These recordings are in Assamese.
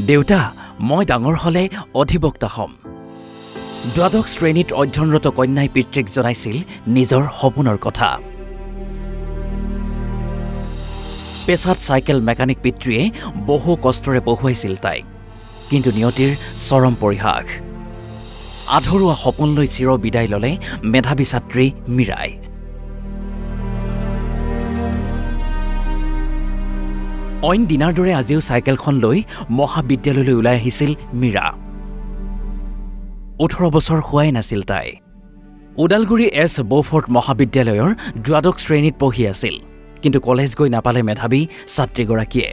দেউতা মই ডাঙৰ হ'লে অধিবক্তা হ'ম। দ্বাদশ শ্ৰেণীত অধ্যয়নৰত কন্যাই পিতৃক জনাইছিল নিজৰ সপোনৰ কথা। পেছাত চাইকেল মেকানিক পিতৃয়ে বহু কষ্টৰে পঢ়ুৱাইছিল তাইক। কিন্তু নিয়তিৰ চৰম পৰিহাস। আধৰুৱা সপোনলৈ চিৰ বিদায় ল'লে মেধাৱী ছাত্ৰী মীৰাই। অইন দিনাৰ দৰে আজিও চাইকেলখন লৈ মহাবিদ্যালয়লৈ ওলাই আহিছিল মীৰা। ওঠৰ বছৰ হোৱাই নাছিল তাই। ওদালগুৰি এছ বৌফৰ্ট মহাবিদ্যালয়ৰ দ্বাদশ শ্ৰেণীত পঢ়ি আছিল কিন্তু কলেজ গৈ নাপালে মেধাৱী ছাত্ৰীগৰাকীয়ে।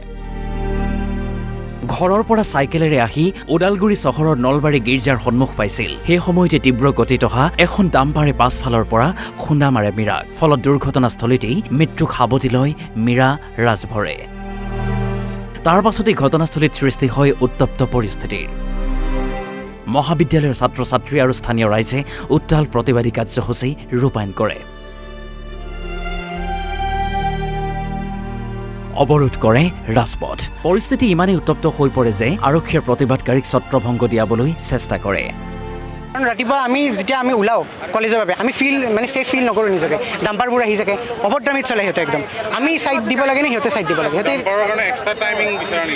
ঘৰৰ পৰা চাইকেলেৰে আহি ওদালগুৰি চহৰৰ নলবাৰী গীৰ্জাৰ সন্মুখ পাইছিল। সেই সময়তে তীব্ৰ গতিত অহা এখন ডাম্পাৰে পাছফালৰ পৰা খুন্দা মাৰে মীৰাক। ফলত দুৰ্ঘটনাস্থলীতেই মৃত্যুক সাৱটি লয় মীৰা ৰাজভৰে। তাৰ পাছতেই ঘটনাস্থলীত সৃষ্টি হয় উত্তপ্ত পৰিস্থিতিৰ মহাবিদ্যালয়ৰ ছাত্ৰ ছাত্ৰী আৰু স্থানীয় ৰাইজে উত্তাল প্ৰতিবাদী কাৰ্যসূচী ৰূপায়ণ কৰে। অৱৰোধ কৰে ৰাজপথ। পৰিস্থিতি ইমানেই উত্তপ্ত হৈ পৰে যে আৰক্ষীয়ে প্ৰতিবাদকাৰীক ছত্ৰভংগ দিয়াবলৈ চেষ্টা কৰে। কাৰণ ৰাতিপুৱা আমি যেতিয়া আমি ওলাওঁ কলেজৰ বাবে আমি ফিল মানে ছেফ ফিল নকৰোঁ নিজকে। ডাম্পাৰবোৰ আহি থাকে অভদ্ৰামিত চলে সিহঁতে একদম। আমি ছাইড দিব লাগে নে সিহঁতে ছাইড দিব লাগে? সিহঁতে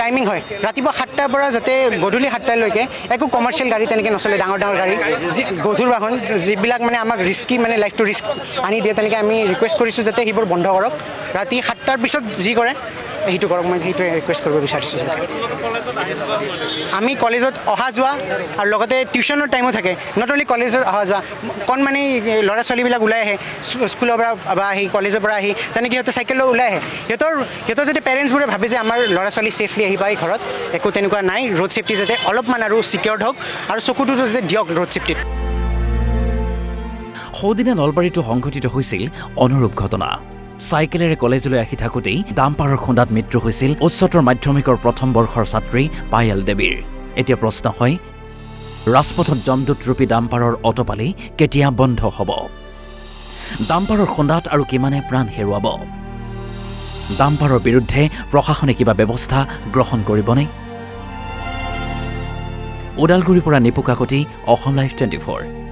টাইমিং হয়। ৰাতিপুৱা সাতটাৰ পৰা যাতে গধূলি সাতটালৈকে একো কমাৰ্চিয়েল গাড়ী তেনেকৈ নচলে ডাঙৰ ডাঙৰ গাড়ী যি গধুৰ বাহন যিবিলাক মানে আমাক ৰিস্কি মানে লাইফটো ৰিস্ক আনি দিয়ে তেনেকৈ আমি ৰিকুৱেষ্ট কৰিছোঁ যাতে সেইবোৰ বন্ধ কৰক। ৰাতি সাতটাৰ পিছত যি কৰে সেইটো কৰক মই সেইটোৱে ৰিকুৱেষ্ট কৰিব বিচাৰিছোঁ। আমি কলেজত অহা যোৱা আৰু লগতে টিউশ্যনৰ টাইমো থাকে। নট অনলি কলেজত অহা যোৱা কণমানি ল'ৰা ছোৱালীবিলাক ওলাই আহে স্কু- স্কুলৰ পৰা বা আহি কলেজৰ পৰা আহি তেনেকৈ সিহঁতে চাইকেল লৈ ওলাই আহে? সিহঁতৰ সিহঁতৰ যাতে পেৰেণ্টছবোৰে ভাবে যে আমাৰ ল'ৰা ছোৱালী ছেফলি আহি পায় ঘৰত একো তেনেকুৱা নাই। ৰোড ছেফটি যাতে অলপমান আৰু ছিকিয়ৰ্ড হওক আৰু চকুটোতো যাতে দিয়ক ৰোড ছেফটিত সৌদিনা নলবাৰীতো সংঘটিত হৈছিল অনুৰূপ ঘটনা। চাইকেলেৰে কলেজলৈ আহি থাকোঁতেই ডাম্পাৰৰ খুন্দাত মৃত্যু হৈছিল উচ্চতৰ মাধ্যমিকৰ প্ৰথম বৰ্ষৰ ছাত্ৰী পায়েল দেৱীৰ। এতিয়া প্ৰশ্ন হয় ৰাজপথত জমদূত ৰূপী ডাম্পাৰৰ অটপালি কেতিয়া বন্ধ হ'ব? ডাম্পাৰৰ খুন্দাত আৰু কিমানে প্ৰাণ হেৰুৱাব? ডাম্পাৰৰ বিৰুদ্ধে প্ৰশাসনে কিবা ব্যৱস্থা গ্ৰহণ কৰিবনে? ওদালগুৰিৰ পৰা Nipu Kakati Asom live twenty four.